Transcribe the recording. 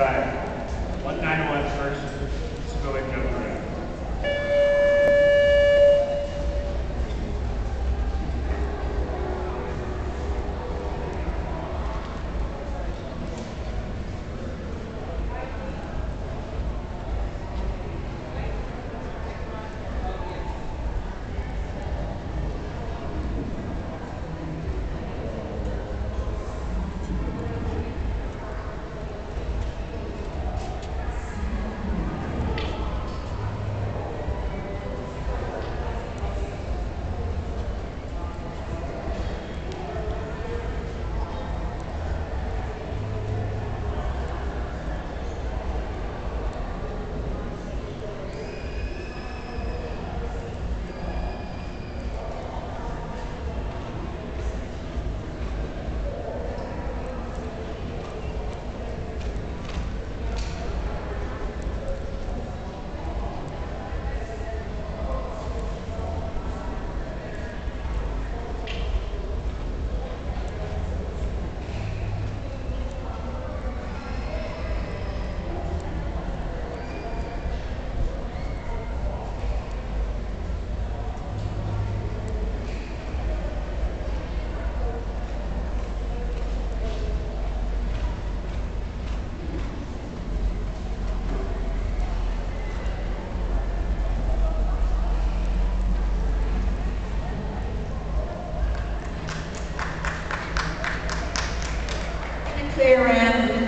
right. One nine one first. therein